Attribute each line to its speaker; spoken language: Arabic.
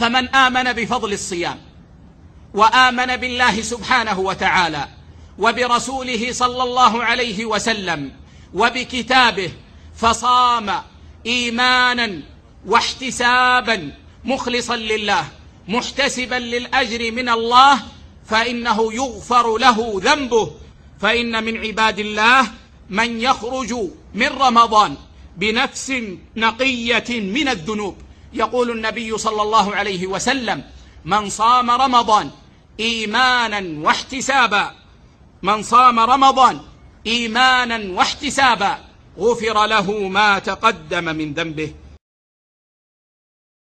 Speaker 1: فمن آمن بفضل الصيام وآمن بالله سبحانه وتعالى وبرسوله صلى الله عليه وسلم وبكتابه فصام إيمانا واحتسابا مخلصا لله محتسبا للأجر من الله فإنه يغفر له ذنبه. فإن من عباد الله من يخرج من رمضان بنفس نقية من الذنوب. يقول النبي صلى الله عليه وسلم من صام رمضان إيمانا واحتسابا. من صام رمضان إيمانا واحتسابا غفر له ما تقدم من ذنبه.